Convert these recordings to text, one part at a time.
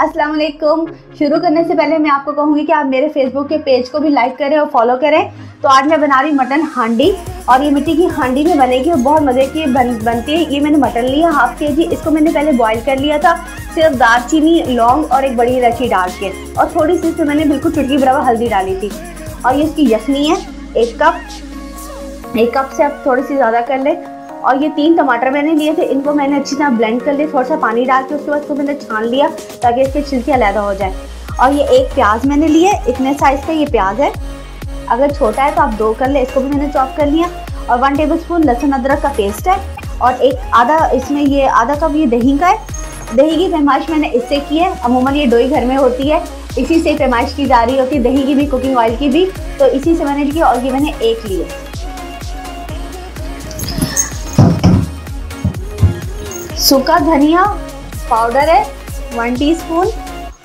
अस्सलाम वालेकुम शुरू करने से पहले मैं आपको कहूँगी कि आप मेरे फेसबुक के पेज को भी लाइक करें और फॉलो करें। तो आज मैं बना रही मटन हांडी और ये मिट्टी की हांडी में बनेगी और बहुत मज़े की बन, बनती है। ये मैंने मटन लिया हाफ़ के जी इसको मैंने पहले बॉईल कर लिया था सिर्फ़ दालचीनी लौंग और एक बड़ी इलायची डाल के। और थोड़ी सी इसमें मैंने बिल्कुल चुटकी बराबर हल्दी डाली थी। और ये इसकी यखनी है एक कप एक कप से आप थोड़ी सी ज़्यादा कर लें। और ये तीन टमाटर मैंने लिए थे, इनको मैंने अच्छी तरह ब्लेंड कर लिया थोड़ा सा पानी डाल के उसके बाद इसको मैंने छान लिया ताकि इसके छिलके अलहदा हो जाए। और ये एक प्याज मैंने लिए, इतने साइज़ का ये प्याज है। अगर छोटा है तो आप दो कर ले, इसको भी मैंने चॉप कर लिया। और वन टेबल स्पून लहसुन अदरक का पेस्ट है। और एक आधा इसमें ये, आधा कप ये दही का है। दही की पैमाइश मैंने इससे की है, अमूमन ये डोई घर में होती है। इसी से पैमाइश की जा रही होती है, दही की भी कुकिंग ऑयल की भी। तो इसी से मैंने लिया और ये मैंने एक लिए। सूखा धनिया पाउडर है वन टीस्पून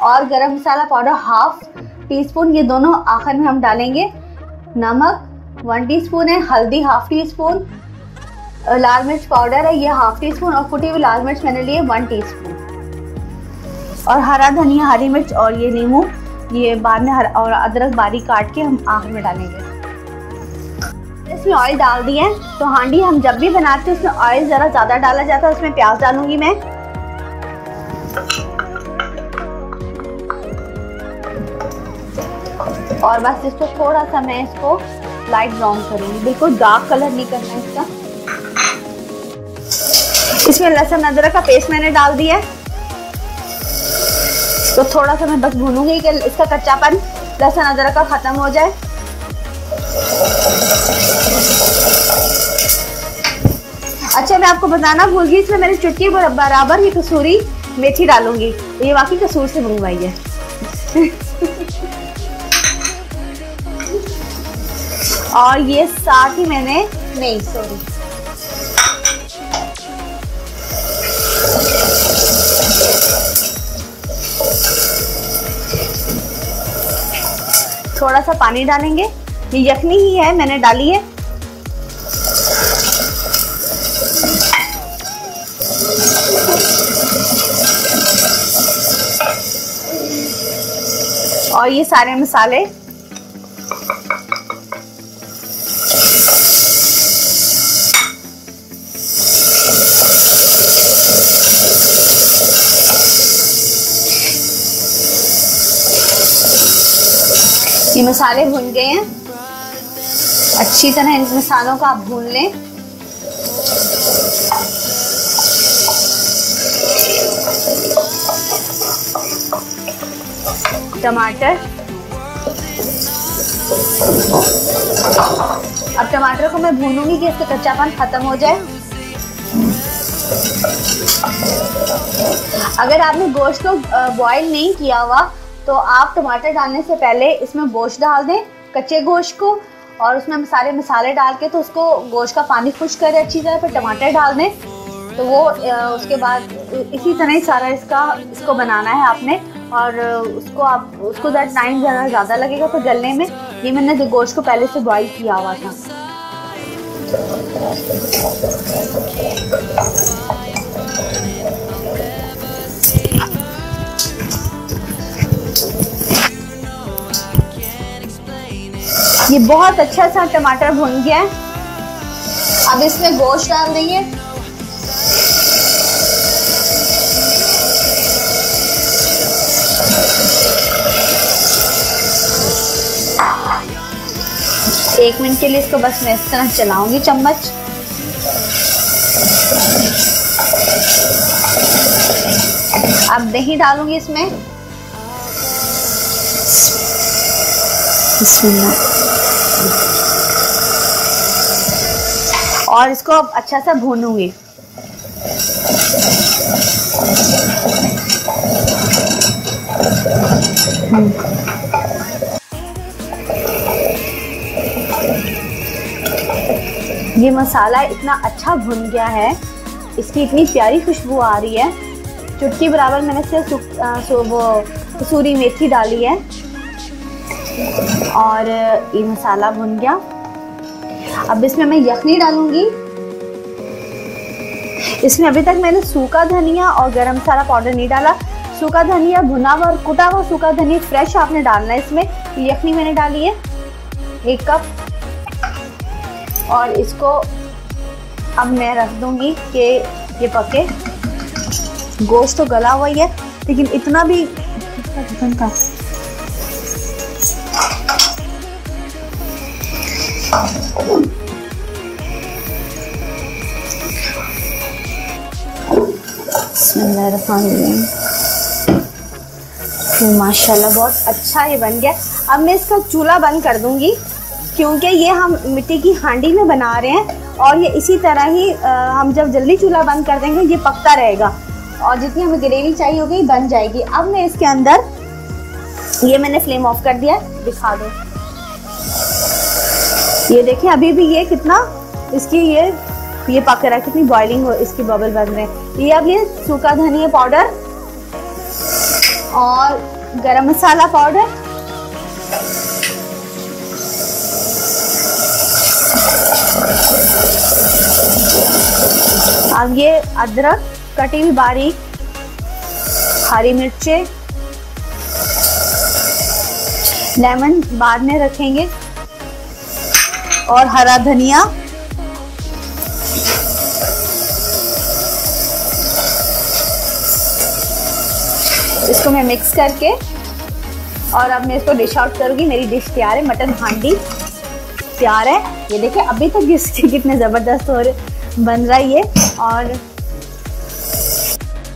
और गरम मसाला पाउडर हाफ़ टी स्पून ये दोनों आखिर में हम डालेंगे। नमक वन टीस्पून है, हल्दी हाफ़ टी स्पून लाल मिर्च पाउडर है, ये हाफ़ टी स्पून और फुटी हुई लाल मिर्च मैंने लिए वन टीस्पून और हरा धनिया, हरी मिर्च और ये नींबू, ये बाद में हर, और अदरक बारीक काट के हम आखिर में डालेंगे। इसमें ऑयल डाल दिए तो हांडी, हम जब भी बनाते हैं, उसमें ऑयल ज़रा ज़्यादा डाला जाता है, उसमें प्याज डालूँगी मैं। और बस इसको थोड़ा सा मैं इसको लाइट ब्राउन करूँगी। बिल्कुल डार्क कलर नहीं करना इसका। इसमें लहसुन, अदरक का पेस्ट मैंने डाल दिया तो थोड़ा सा मैं बस भूनूँगी कि इसका कच्चापन, लहसुन, अदरक का ख़त्म हो जाए। अच्छा मैं आपको बताना भूल गई, इसमें मैंने चुटकी बराबर ही कसूरी मेथी डालूँगी। ये वाकई कसूर से मंगवाई है और ये साथ ही मैंने, नहीं सॉरी थोड़ा सा पानी डालेंगे। ये यखनी ही है, मैंने डाली है। और ये सारे मसाले। ये मसाले भुन गए हैं। अच्छी तरह इन मसालों को आप भून लें। टमाटर। अब टमाटर को मैं भूनूँगी कि इसका कच्चापन खत्म हो जाए। अगर आपने गोश्त को बॉईल नहीं किया हुआ तो आप टमाटर डालने से पहले इसमें गोश्त डाल दें, कच्चे गोश्त को, और उसमें सारे मसाले डाल के तो उसको गोश्त का पानी खुश करें अच्छी तरह, फिर टमाटर डाल दें। तो वो उसके बाद इसी तरह ही सारा इसका, इसको बनाना है आपने। और उसको आप, उसको टाइम ज़्यादा ज़्यादा लगेगा तो गलने में। ये मैंने गोश्त को पहले से बॉईल किया हुआ था। ये बहुत अच्छा सा टमाटर भुन गया है। अब इसमें गोश्त डाल देंगे। एक मिनट के लिए इसको बस मैं इस तरह चलाऊँगी चम्मच। अब दही डालूँगी इसमें। और इसको अब अच्छा सा भूनूँगी। ये मसाला इतना अच्छा भुन गया है, इसकी इतनी प्यारी खुशबू आ रही है। चुटकी बराबर मैंने सिर्फ़ वो कसूरी मेथी डाली है। और ये मसाला भुन गया। अब इसमें मैं यखनी डालूँगी। इसमें अभी तक मैंने सूखा धनिया और गरम मसाला पाउडर नहीं डाला। सूखा धनिया भुना हुआ और कुटा हुआ सूखा धनिया फ्रेश आपने डालना है इसमें। यखनी मैंने डाली है। एक कप। और इसको अब मैं रख दूँगी कि ये पके। गोश्त तो गला हुआ ही है, लेकिन इतना भी का माशाल्लाह, बहुत अच्छा ये बन गया। अब मैं इसका चूल्हा बंद कर दूँगी। क्योंकि ये हम मिट्टी की हांडी में बना रहे हैं और ये इसी तरह ही आ, हम जब जल्दी चूल्हा बंद कर देंगे ये पकता रहेगा। और जितनी हमें ग्रेवी चाहिए होगी बन जाएगी। अब मैं इसके अंदर ये मैंने फ्लेम ऑफ़ कर दिया दिखा दो। ये देखिए अभी भी ये कितना इसकी ये ये पक रहा है कितनी बॉइलिंग हो इसकी बबल बन रहे हैं। ये अब ये सूखा धनिया पाउडर और गरम मसाला पाउडर अब ये अदरक, कटी हुई बारीक हरी मिर्चें, लेमन बाद में रखेंगे और हरा धनिया, इसको मैं मिक्स करके और अब मैं इसको डिश आउट करूँगी। मेरी डिश तैयार है। मटन हांडी तैयार है। ये देखिए, अभी तक इसके कितने ज़बरदस्त हो रहे बन रहा है ये। और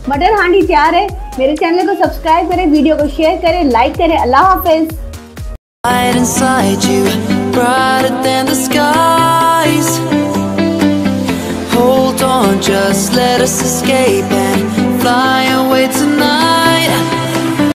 मटर हांडी तैयार है। मेरे चैनल को सब्सक्राइब करें, वीडियो को शेयर करें लाइक करें। अल्लाह हाफिज़।